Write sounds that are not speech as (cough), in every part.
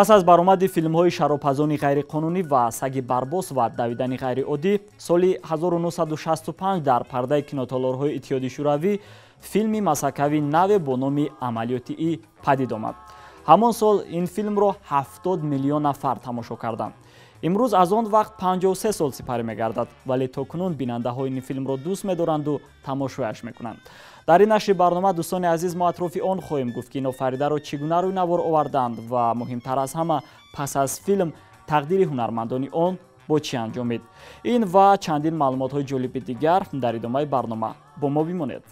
пас аз баромади филмҳои шаробпазони ғайриқонунӣ ва саги барбос ва давидани ғайриоддӣ соли 1965 дар пардаи кинотолорҳои иттиҳоди шӯравӣ филми масакавӣ наве бо номи амалиёти и падид омад. Ҳамон сол ин филмро 70 миллион нафар тамошо карданд. Имрӯз аз он вақт 53 сол сипарӣ мегардад вале то кунун бинандаҳои ин филмро дӯст медоранду тамошояш мекунанд дар ин нашри барнома дӯстони азиз мо атрофи он хоҳем гуфт ки ино фаридаро чӣ гуна рӯйнавор оварданд ва муҳимтар аз ҳама пас аз филм тақдири ҳунармандони он бо чӣ анҷомид ин ва чандин маълумотҳои ҷолиби дигар дар идомаи барнома. Бо мо бимонед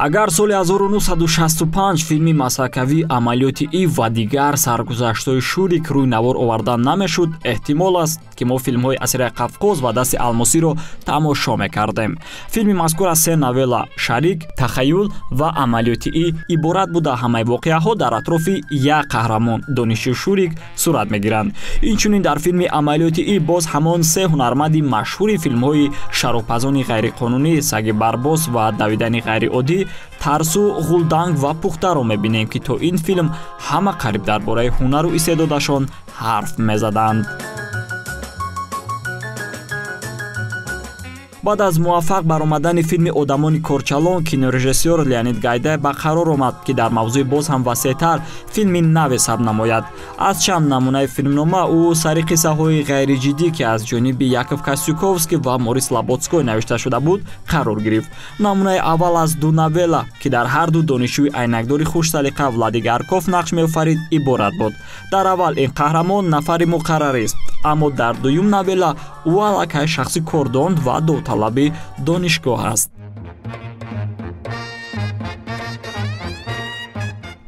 агар соли 1965 филми масакавӣ амалиёти и ва дигар саргузаштҳои шурик рӯйнавор овардан намешуд эҳтимол аст ки мо филмҳои асираи қавқоз ва дасти алмосиро тамошо мекардем. Филми мазкур аз се навелла шарик тахаюл ва амалиёти и иборат буда ҳамаи воқеаҳо дар атрофи як қаҳрамон дониши шурик сурат мегиранд. Инчунин дар филми амалиёти и боз ҳамон се ҳунарманди машҳури филмҳои шаробпазони ғайриқонунӣ саги барбос ва давидани ғайриоддӣ тарсу ғулданг ва пухтаро мебинем ки то ин филм ҳама қариб дар бораи ҳунару истеъдодашон ҳарф мезаданд баъд аз муваффақ баромадани филми одамони корчалон кинорежиссёр леонид гайдай ба қарор омад ки дар мавзӯи боз ҳам васеътар филми наве сабт намояд. аз чанд намунаи филмнома ӯ сари қиссаҳои ғайриҷиддӣ ки аз ҷониби яков костюковский ва морис лаботской навишта шуда буд қарор гирифт. намунаи аввал аз ду навелла ки дар ҳарду донишҷӯи айнакдори хушсалиқа владигарков нақш меофарид иборат буд. дар аввал ин қаҳрамон нафари муқаррарист аммо дар дуюм навелла ӯ аллакай шахси кордон ва довталаби донишгоҳ аст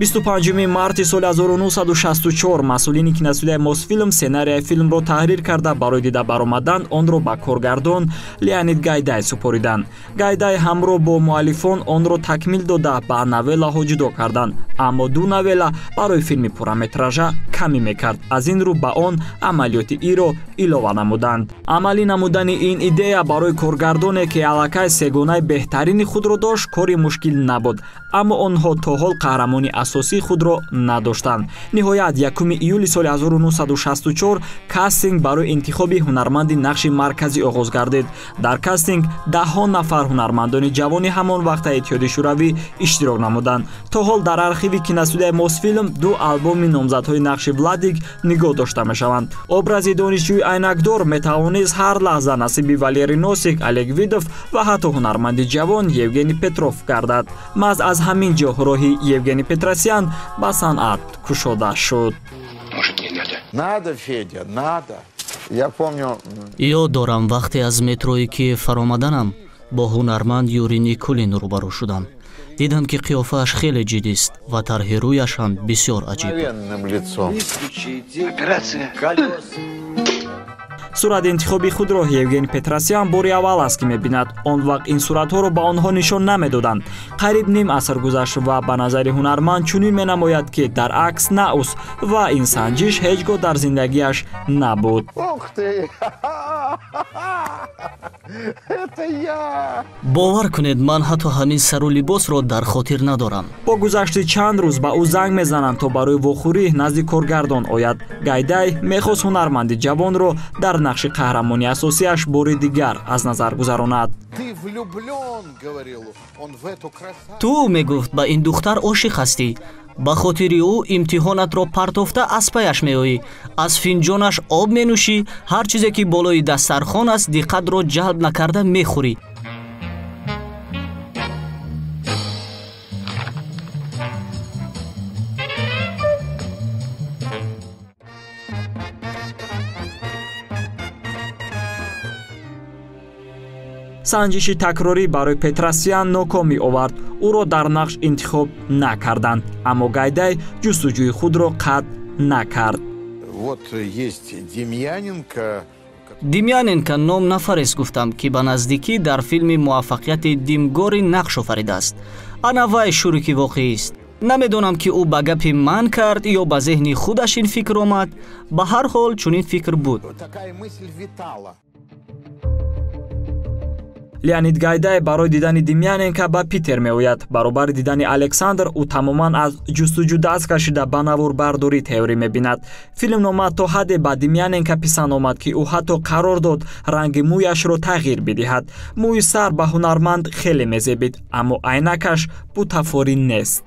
25 марти соли 1964 масъулини киностудияи мосфилм сценарияи филмро таҳрир карда барои дида баромадан онро ба коргардон леонид гайдай супориданд. Гайдай ҳамроҳ бо муаллифон онро такмил дода ба навеллаҳо ҷудо карданд. Аммо ду навелла барои филми пурраметража камӣ мекард. Аз ин рӯ ба он амалиёти иро илова намуданд. Амалӣ намудани ин идея барои коргардоне ки аллакай сегонаи беҳтарини худро дошт кори мушкил набуд. Аммо онҳо то ҳол қаҳрамони асосии худро надоштанд ниҳоят 1 июли соли 1964 кастинг барои интихоби ҳунарманди нақши марказӣ оғоз гардид дар кастинг даҳҳо нафар ҳунармандони ҷавони ҳамон вақтаи иттиҳоди шӯравӣ иштирок намуданд. То ҳол дар архиви киностудияи мосфилм ду албоми номзадҳои нақши владик нигоҳ дошта мешаванд. Образи донишҷӯи айнакдор метавонист ҳар лаҳза насиби валерий носик олег видов ва ҳатто ҳунарманди ҷавон евгений петров гардад. Маҳз аз ҳамин ҷо роҳи евгений петросян Петросян ба санъат кушода шуд. ёд дорам вақте аз метрои киев фаромаданам бо ҳунарманд юрий никулин рӯбарӯ шудам. Дидам ки қиёфааш хеле ҷиддист ва тарҳи рӯяшам бисёр аҷиб сурати интихоби худро евгений петросян бори аввал аст ки мебинад он вақт ин суратҳоро ба онҳо нишон намедоданд. Қариб ним аср гузашт ва ба назари ҳунарманд чунин менамояд ки дар акс наус ва ин санҷиш ҳеҷ гоҳ дар зиндагиаш набуд (laughs) (laughs) бовар кунед ман ҳатто ҳамин сару либосро дар хотир надорам. Бо гузашти чанд рӯз ба ӯ занг мезананд то барои вохӯрӣ назди коргардон ояд. Гайдай мехост ҳунарманди ҷавонро дар нақши қаҳрамони асосияш бори дигар аз назар гузаронад. Ту мегуфт ба ин духтар ошиқ ҳастӣ ба хотири ӯ имтиҳонатро партофта аз паяш меоӣ. Аз финҷонаш об менӯшӣ ҳар чизе ки болои дастархон аст диққатро ҷалб накарда мехӯрӣ санҷиши такрорӣ барои петросян нокомӣ овард. Ӯро дар нақш интихоб накарданд аммо гайдай ҷустуҷӯи худро қатъ накард. Демяненко ном нафарест гуфтам ки ба наздикӣ дар филми муваффақияти димгори нақш офаридааст. Ана вай шурики воқеист намедонам ки ӯ ба гапи ман кард ё ба зеҳни худаш ин фикр омад. Ба ҳар ҳол чунин фикр буд леонид гайдай барои дидани демьяненко ба питер меояд. Баробари дидани александр ӯ тамоман аз ҷустуҷӯ даст кашида ба навурбардорӣ теорӣ мебинад. Филмнома то ҳадде ба демьяненко писанд омад ки ӯ ҳатто қарор дод ранги мӯяшро тағйир бидиҳад. Мӯи сар ба ҳунарманд хеле мезебид аммо айнакаш бутафорӣ нест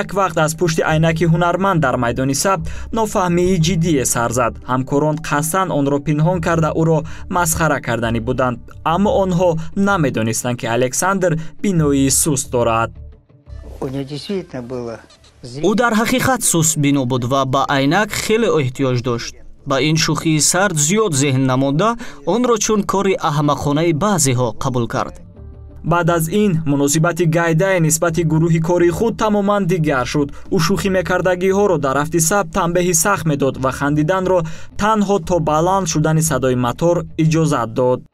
як вақт аз пушти айнаки ҳунарманд дар майдони сабт нофаҳмии ҷиддие сар зад. Ҳамкорон қасдан онро пинҳон карда ӯро масхара карданӣ буданд. Аммо онҳо намедонистанд ки александр биноии суст дорад. Ӯ дар ҳақиқат суст бино буд ва ба айнак хеле эҳтиёҷ дошт. Ба ин шӯхии сард зиёд зеҳн намонда онро чун кори аҳмақонаи баъзеҳо қабул кард баъд аз ин муносибати гайдай нисбати гурӯҳи кори худ тамоман дигар шуд. Ӯ шӯхӣ мекардагиҳоро дар рафти саб танбеҳи сахт медод ва хандиданро танҳо то баланд шудани садои матор иҷозат дод. (laughs)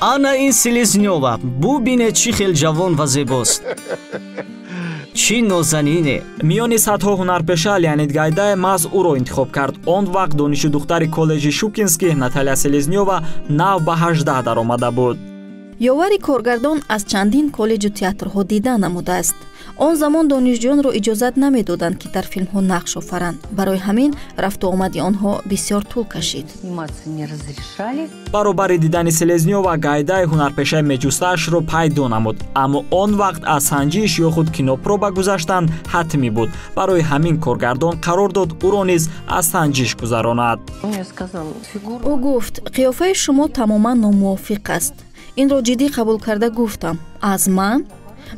Ана ин селезнёва бубине чӣ хел ҷавон ва зебост (laughs) чӣ нозанине? Миёни садҳо ҳунарпеша леонид гайдай маҳз ӯро интихоб кард. Он вақт донишҷӯ духтари коллеҷи шукински наталия селезнёва нав ба 18 даромада буд. Ёвари коргардон аз чандин коллеҷу театрҳо дидан намудааст он замон донишҷӯёнро иҷозат намедоданд ки дар филмҳо нақш офаранд. Барои ҳамин рафту омади онҳо бисёр тӯл кашид. Баробари дидани селезнёва гайдай ҳунарпешаи меҷустаашро пайдо намуд. Аммо он вақт аз санҷиш ё худ кинопроба гузаштан ҳатмӣ буд. Барои ҳамин коргардон қарор дод ӯро низ аз санҷиш гузаронад. Ӯ гуфт қиёфаи шумо тамоман номувофиқ аст. Инро ҷиддӣ қабул карда гуфтам. Аз ман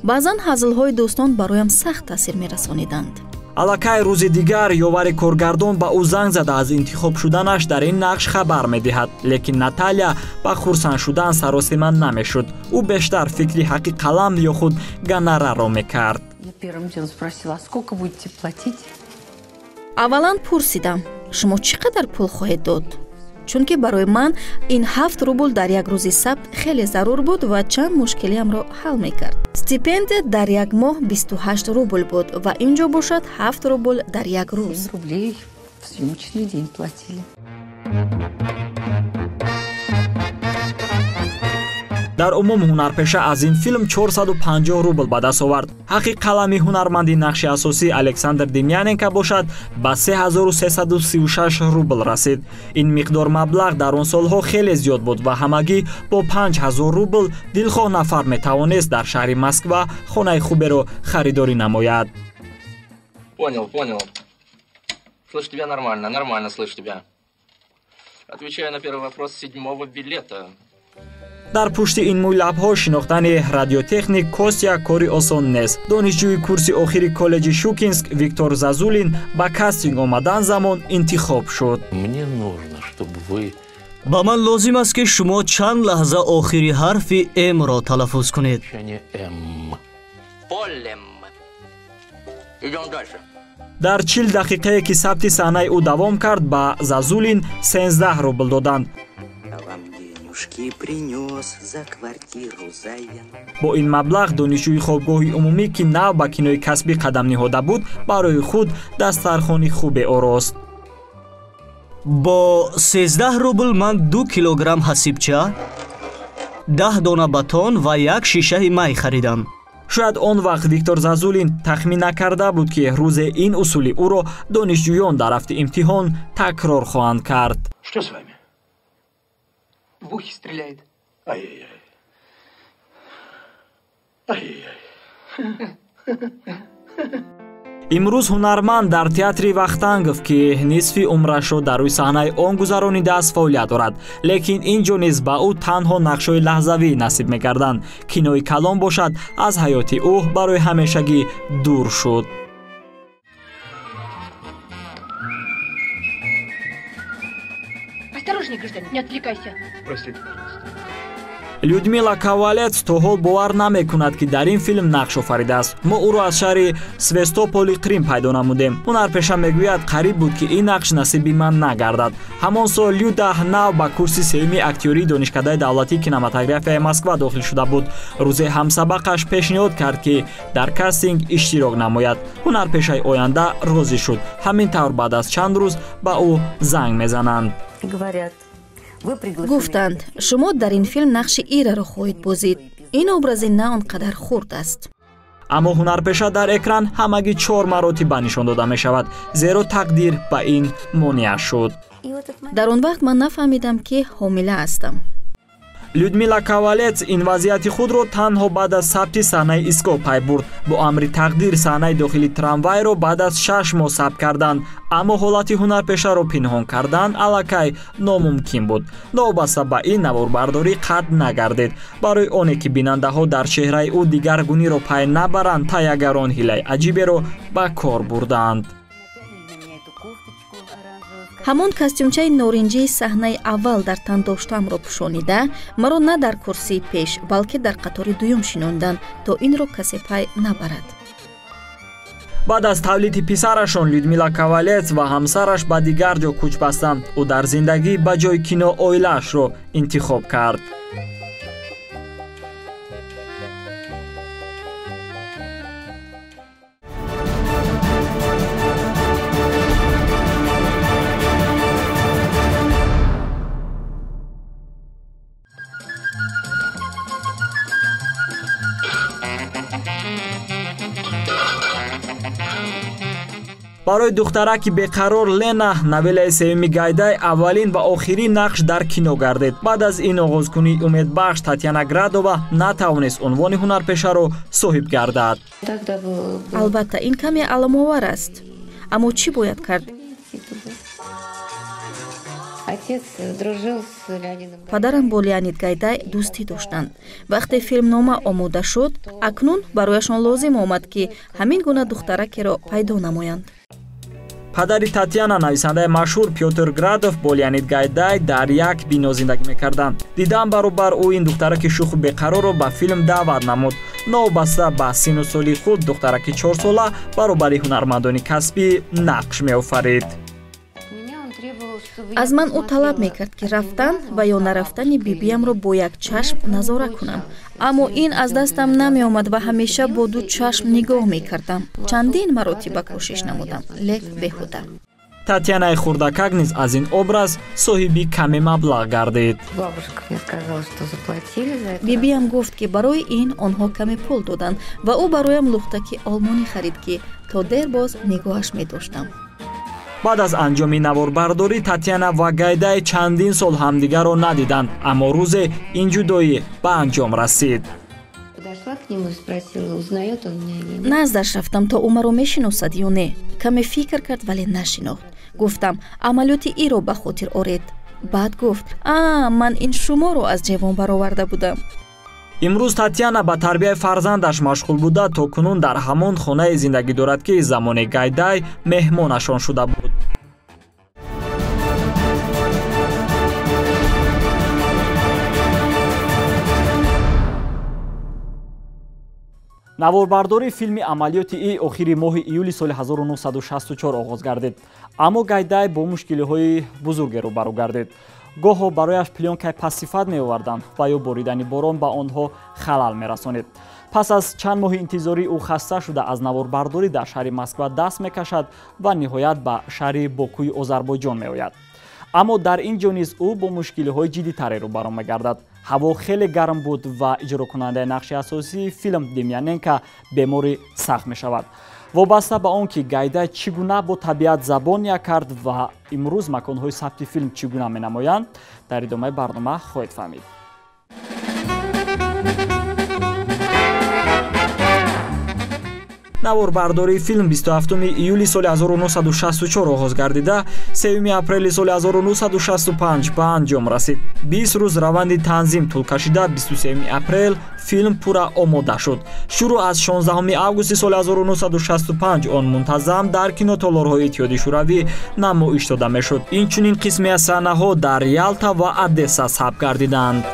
баъзан ҳазлҳои дӯстон бароям сахт таъсир мерасониданд. Аллакай рӯзи дигар ёвари коргардон ба ӯ занг зада аз интихоб шуданаш дар ин нақш хабар медиҳад лекин наталия ба хурсанд шудан саросима намешуд. Ӯ бештар фикри ҳаққи қалам ё худ ганараро мекард. Аввалан пурсидам шумо чӣ қадар пул хоҳед дод чунки барои ман ин ҳафт рубл дар як рӯзи сабт хеле зарур буд ва чанд мушкилиамро ҳал мекард. стипендия дар як моҳ бисту ҳашт рубл буд ва инҷо бошад ҳафт рубл дар як рӯз дар умум ҳунарпеша аз ин филм 450 рубл ба даст овард. Ҳаққи қалами ҳунарманди нақши асосӣ александр демьяненко бошад ба 3336 рубл расид. Ин миқдор маблағ дар он солҳо хеле зиёд буд ва ҳамагӣ бо 5000 рубл дилхоҳ нафар метавонист дар шаҳри москва хонаи хуберо харидорӣ намояд. Понял понял. Слышу тебя нормально нормально слышу тебя. Отвечаю на первый вопрос седьмого билета дар пушти ин мӯйлабҳо шинохтани радиотехник костя кори осон нест донишҷӯи курси охири коллеҷи шукинск виктор зазулин ба кастинг омадан замон интихоб шуд. Мне нужно чтобы вы ба ман лозим аст ки шумо чанд лаҳза охири ҳарфи мро талаффуз кунед. Дар чил дақиқае ки сабти саҳнаи ӯ давом кард ба зазулин сенздаҳ рубл доданд денежки принес за квартиру заян бо ин маблағ донишҷӯи хобгоҳи умумӣ ки нав ба кинои касбӣ қадам ниҳода буд барои худ дастархони хубе орост бо сездаҳ рубл ман ду килограмм ҳасибча даҳ дона батон ва як шишаи май харидам. Шояд он вақт виктор зазулин тахмин накарда буд ки рӯзе ин усули ӯро донишҷӯён дар рафти имтиҳон такрор хоҳанд кард. Что с вами в ухе стреляет. Ай-яй-яй. Ай-яй-яй. имрӯз ҳунарманд дар театри вахтангов ки нисфи умрашро дар рӯи саҳнаи он гузаронидааст фаъолият дорад лекин ин ҷо низ ба ӯ танҳо нақшҳои лаҳзавӣ насиб мегарданд кинои калон бошад аз ҳаёти ӯ барои ҳамешагӣ дур шуд лишний гражданин, не отвлекайся. Простите, пожалуйста. Людмила кавалец то ҳол бовар намекунад ки дар ин филм нақш офаридааст мо ӯро аз шаҳри свестополи қрим пайдо намудем. Ҳунарпеша мегӯяд қариб буд ки ин нақш насиби ман нагардад. Ҳамон сол люда нав ба курси сеюми актёрии донишкадаи давлатии кинематографияи москва дохил шуда буд. Рӯзе ҳамсабақаш пешниҳод кард ки дар кастинг иштирок намояд. Ҳунарпешаи оянда розӣ шуд. Ҳамин тавр баъд аз чанд рӯз ба ӯ занг мезананд гуфтанд шумо дар ин филм нақши ираро хоҳед бозид ин образи на он қадар хурд аст аммо ҳунарпеша дар экран ҳамагӣ чор маротиба нишон дода мешавад зеро тақдир ба ин монеа шуд дар он вақт ман нафаҳмидам ки ҳомила ҳастам людмила кавалец ин вазъияти худро танҳо баъд аз сабти саҳнаи иско пай бурд. Бо амри тақдир саҳнаи дохили трамвайро баъд аз шаш моҳ сабт карданд. Аммо ҳолати ҳунарпешаро пинҳон кардан аллакай номумкин буд. Новобаста ба ин наворбардорӣ қатъ нагардед. Барои оне ки бинандаҳо дар чеҳраи ӯ дигаргуниро пай набаранд тайягарон ҳилаи аҷиберо ба кор бурданд ҳамон костюмчаи норинҷии саҳнаи аввал дар тан доштамро пӯшонида маро на дар курсии пеш балки дар қатори дуюм шинонданд то инро касе пай набарад. Баъд аз тавлиди писарашон людмила кавалец ва ҳамсараш ба дигар ҷо кӯч бастанд ӯ дар зиндагӣ ба ҷои кино оилаашро интихоб кард барои духтараки беқарор лена навелаи севими гайдай аввалин ва охирин нақш дар кино гардед. Баъд аз ин оғозкунии умедбахш татьяна градова натавонист унвони ҳунарпешаро соҳиб гардад. Албатта ин каме аламовар аст. Аммо чӣ бояд кард? Падарам бо леонид гайдай дӯстӣ доштанд. Вақте филмнома омода шуд акнун барояшон лозим омад ки ҳамин гуна духтаракеро пайдо намоянд падари татьяна нависандаи машҳур пётр градов бо леонид гайдай дар як бино зиндагӣ мекарданд. Дидан баробар ӯ ин духтараки шуху беқарорро ба филм даъват намуд. Новобаста ба сину соли худ духтараки чорсола баробари ҳунармандони касбӣ нақш меофарид аз ман ӯ талаб мекард ки рафтан ва ё нарафтани бибиямро бо як чашм назора кунам. Аммо ин аз дастам намеомад ва ҳамеша бо ду чашм нигоҳ мекардам. Чандин маротиба кӯшиш намудам. Лек беҳуда. Татьянаи хурдакак низ аз ин образ соҳиби каме маблағ гардид. Бибиям гуфт ки барои ин онҳо каме пул доданд ва ӯ бароям лухтаки олмонӣ харид ки то дер боз нигоҳаш медоштам баъд аз анҷоми наворбардорӣ татьяна ва гайдай чандин сол ҳамдигарро надиданд аммо рӯзе ин ҷудоӣ ба анҷом расид. Наздаш рафтам то ӯ маро мешиносад ё не? Каме фикр кард вале нашинохт. Гуфтам амалиёти иро ба хотир оред баъд гуфт а ман ин шуморо аз ҷевон бароварда будам имрӯз татьяна ба тарбияи фарзандаш машғул буда то кунун дар ҳамон хонае зиндагӣ дорад ки замони гайдай меҳмонашон шуда буд наворбардории филми амалиёти и охири моҳи июли соли 1964 оғоз гардид. Аммо гайдай бо мушкилиҳои бузурге рӯбарӯ гардид. Гоҳо барояш плёнкаи пассифат меоварданд ва ё боридани борон ба онҳо халал мерасонид пас аз чанд моҳи интизорӣ ӯ хаста шуда аз наворбардорӣ дар шаҳри москва даст мекашад ва ниҳоят ба шаҳри бокӯи озарбойҷон меояд. Аммо дар ин ҷо низ ӯ бо мушкилиҳои ҷиддитаре рӯбаро мегардад ҳаво хеле гарм буд ва иҷрокунандаи нақши асосии филм демяненка беморӣ сахт мешавад. Вобаста ба он ки гайдай чӣ гуна бо табиат забония кард ва имрӯз маконҳои сабти филм чӣ гуна менамоянд дар идомаи барнома хоҳед фаҳмид наворбардории филм 27 июли соли 1964 оғоз гардида 3 апрели соли 1965 ба анҷом расид. 20 рӯз раванди танзим тӯл кашида 23 апрел филм пурра омода шуд. Шурӯъ аз 16 августи соли 1965 он мунтазам дар кинотолорҳои иттиҳоди шӯравӣ намоиш дода мешуд. Инчунин қисме аз саҳнаҳо дар ялта ва одесса сабт гардиданд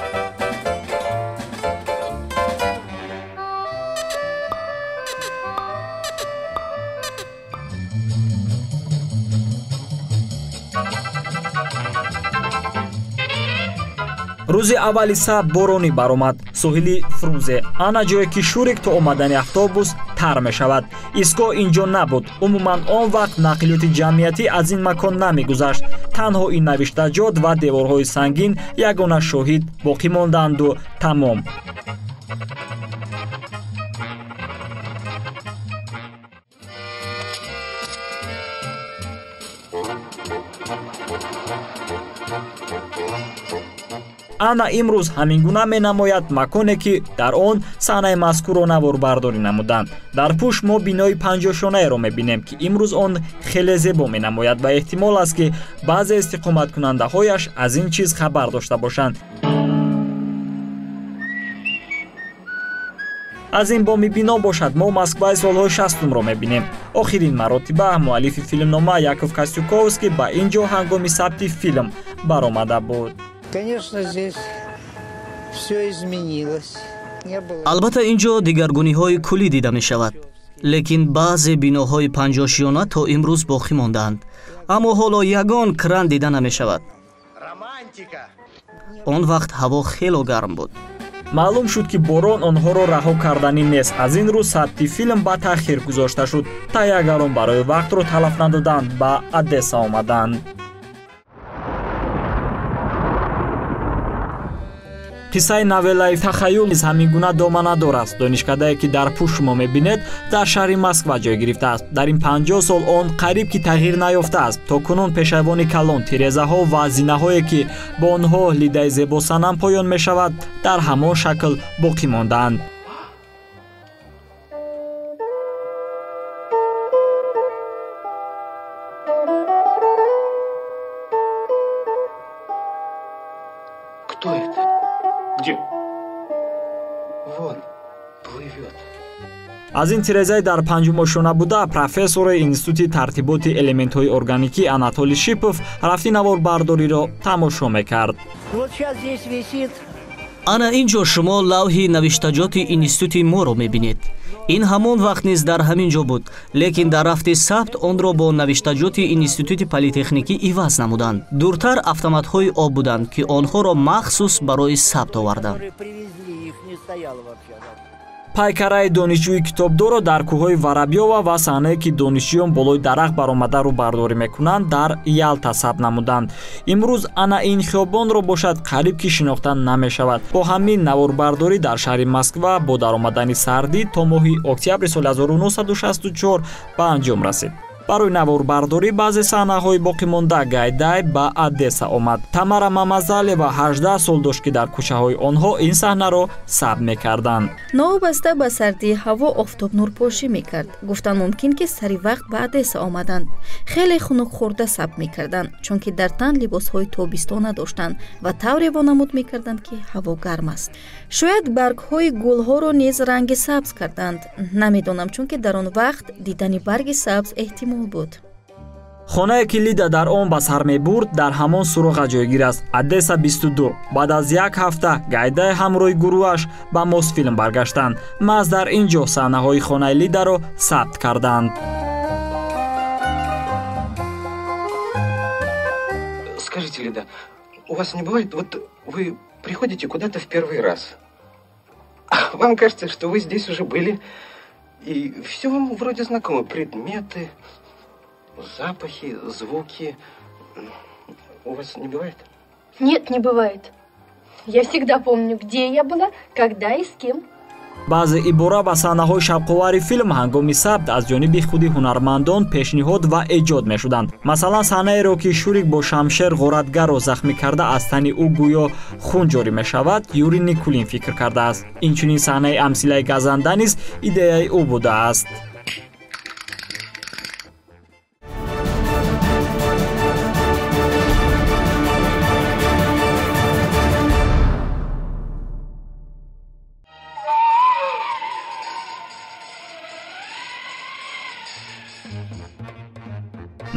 рӯзи аввали саб боронӣ баромад. Соҳили фрунзе. Ана ҷое ки шурик то омадани автобус тар мешавад. Истгоҳ ин ҷо набуд. Умуман он вақт нақлиёти ҷамъиятӣ аз ин макон намегузашт. Танҳо ин навиштаҷот ва деворҳои сангин ягона шоҳид боқӣ мондаанду тамом ана имрӯз ҳамин гуна менамояд маконе ки дар он саҳнаи мазкурро наворбардорӣ намуданд. Дар пӯшт мо бинои панҷошонаеро мебинем ки имрӯз он хеле зебо менамояд ва эҳтимол аст ки баъзе истиқоматкунандаҳояш аз ин чиз хабар дошта бошанд. Аз ин боми бино бошад мо москваи солҳои шастумро мебинем. Охирин маротиба муаллифи филмнома яков костюковский ба ин ҷо ҳангоми сабти филм баромада буд Конечно, здесь все изменилось. албатта ин ҷо дигаргуниҳои куллӣ дида мешавад. Лекин баъзе биноҳои панҷошиёна то имрӯз боқӣ мондаанд аммо ҳоло ягон кран дида намешавад. Он вақт ҳаво хело гарм буд. Маълум шуд ки борон онҳоро раҳо карданӣ нест. Аз ин рӯ сабти филм ба таъхир гузошта шуд тайягарон барои вақтро талаф надоданд ба одесса омаданд қиссаи навеллаи тахаюл низ ҳамин гуна доманадор аст донишкадае ки дар пӯш шумо мебинед дар шаҳри москва ҷой гирифтааст. Дар ин панҷоҳ сол он қариб ки тағйир наёфтааст. То кунун пешайвони калон тирезаҳо ва зинаҳое ки бо онҳо лидаи зебосанам поён мешавад дар ҳамон шакл боқӣ мондаанд аз ин тирезаи дар панҷумошона буда профессори институти тартиботи элементҳои органикӣ анатолий шипов рафти наворбардориро тамошо мекард. Ана ин ҷо шумо лавҳи навиштаҷоти институти моро мебинед. Ин ҳамон вақт низ дар ҳамин ҷо буд лекин дар рафти сабт онро бо навиштаҷоти институти политехникӣ иваз намуданд. Дуртар автоматҳои об буданд ки онҳоро махсус барои сабт оварданд пайкараи донишҷӯи китобдорро дар кӯҳҳои воробьёва ва саҳнае ки донишҷӯён болои дарахт баромада рӯбардорӣ мекунанд дар ялта сабт намуданд. Имрӯз ана ин хиёбонро бошад қариб ки шинохта намешавад. Бо ҳамин наворбардорӣ дар шаҳри москва бо даромадани сардӣ то моҳи октябри соли 1964 ба анҷом расид барои наворбардорӣ баъзе саҳнаҳои боқимонда гайдай ба одесса омад. Тамара мамазалева 18 сол дошт ки дар кӯчаҳои онҳо ин саҳнаро сабт мекарданд. Новобаста ба сардии ҳаво офтоб нурпошӣ мекард. Гуфтанд мумкин ки сари вақт ба одесса омаданд. Хеле хунукхӯрда сабт мекарданд чунки дар тан либосҳои тобистона доштанд ва тавре вонамуд мекарданд ки ҳаво гарм аст. Шояд баргҳои гулҳоро низ ранги сабз карданд. Намедонам чунки дар он вақт дидани барги сабз эҳтимол буд хонае ки лида дар он ба сар мебурд дар ҳамон суроға ҷойгир аст одесса 22 баъд аз як ҳафта гайдаи ҳамроҳи гурӯҳаш ба мосфилм баргаштанд маҳз дар ин ҷо саҳнаҳои хонаи лидаро сабт карданд Скажите, Лида, у вас не бывает, вот вы приходите куда-то в первый раз. (laughs) Вам кажется, что вы здесь уже были, и все вам вроде знакомо. Предметы, запахи, звуки. У вас не бывает? Нет, не бывает. Я всегда помню, где я была, когда и с кем. баъзе ибора ба саҳнаҳои шавқовари филм ҳангоми сабт аз ҷониби худи ҳунармандон пешниҳод ва эҷод мешуданд масалан саҳнаеро ки шурик бо шамшер ғоратгарро захмӣ карда аз тани ӯ гӯё хун ҷорӣ мешавад юрий никулин фикр кардааст инчунин саҳнаи амсилаи газанда низ идеяи ӯ будааст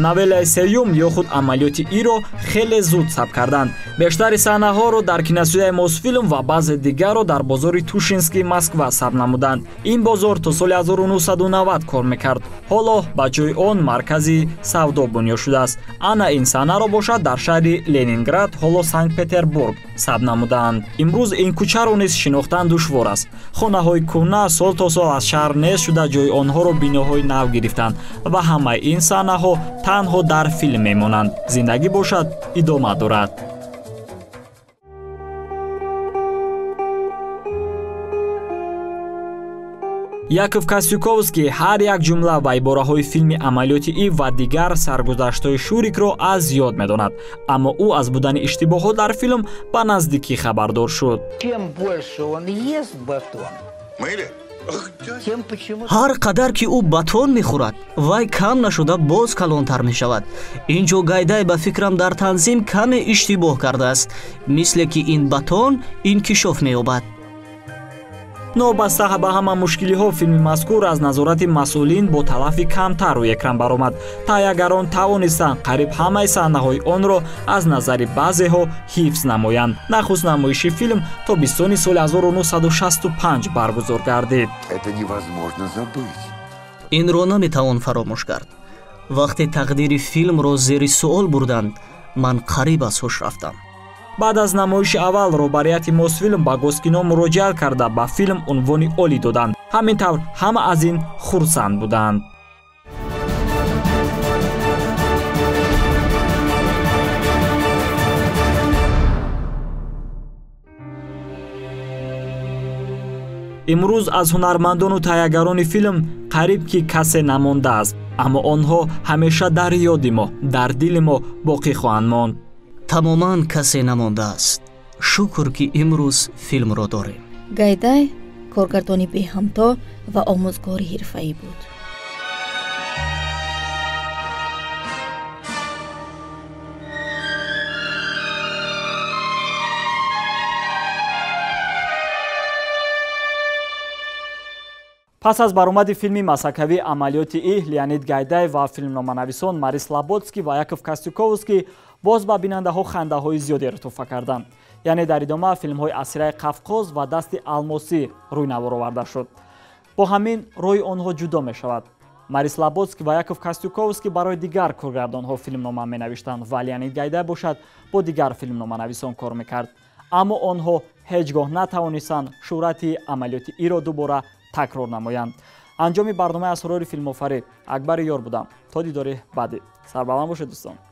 навелаи сеюм ё худ амалиёти иро хеле зуд сабт карданд. Бештари саҳнаҳоро дар киностудияи мосфилм ва баъзе дигарро дар бозори тушинский москва сабт намуданд. Ин бозор то соли 1990 кор мекард. Ҳоло ба ҷои он маркази савдо бунёд шудааст. Ана ин саҳнаро бошад дар шаҳри ленинград ҳоло санкт петербург сабт намудаанд имрӯз ин кӯчаро низ шинохтан душвор аст. Хонаҳои кӯҳна сол то сол аз шаҳр нест шуда ҷои онҳоро биноҳои нав гирифтанд ва ҳамаи ин саҳнаҳо танҳо дар филм мемонанд. Зиндагӣ бошад идома дорад. Яков костюковский ҳар як ҷумла ва ибораҳои филми амалиётӣ ва дигар саргузаштҳои шурикро аз ёд медонад. Аммо ӯ аз будани иштибоҳҳо дар филм ба наздикӣ хабардор шуд ҳар қадар ки ӯ батон мехӯрад вай кам нашуда боз калонтар мешавад. Ин ҷо гайдай ба фикрам дар танзим каме иштибоҳ кардааст. Мисле ки ин батон инкишоф меёбад новбаста ба ҳама мушкилиҳо филми мазкур аз назорати масъулин бо талафи камтар рӯи экран баромад. Тайягарон тавонистанд қариб ҳамаи саҳнаҳои онро аз назари баъзеҳо ҳифз намоянд. Нахуст намоиши филм тобистони соли 1965 баргузор гардид. Инро наметавон фаромӯш кард вақте тақдири филмро зери суол бурданд ман қариб аз ҳуш рафтам баъд аз намоиши аввал роҳбарияти мосфилм ба госкино муроҷиат карда ба филм унвони олӣ доданд. Ҳамин тавр ҳама аз ин хурсанд буданд. Имрӯз аз ҳунармандону тайягарони филм қариб ки касе намондааст аммо онҳо ҳамеша дар ёди мо дар дили мо боқӣ хоҳанд монд тамоман касе намондааст. Шукр ки имрӯз филмро дорем. Гайдай коргардони беҳамто ва омӯзгори ҳирфаӣ буд. Пас аз баромади филми масакавӣ амалиёти и леонид гайдай ва филмноманависон марис лаботский ва яков костюковский боз ба бинандаҳо хандаҳои зиёдеро туҳфа карданд. Яъне дар идома филмҳои асираи қавқоз ва дасти алмосӣ рӯйнавор оварда шуд. Бо ҳамин рӯи онҳо ҷудо мешавад. Марис лаботский ва яков костюковский барои дигар коргардонҳо филмнома менавиштанд ва леонид гайдай бошад бо дигар филмноманависон кор мекард. Аммо онҳо ҳеҷ гоҳ натавонистанд шӯҳрати амалиёти иро дубора такрор намоянд. Анҷоми барномаи асрори филмофарӣ акбари ёр будам то дидори баъдӣ сарбаланд бошед дӯстон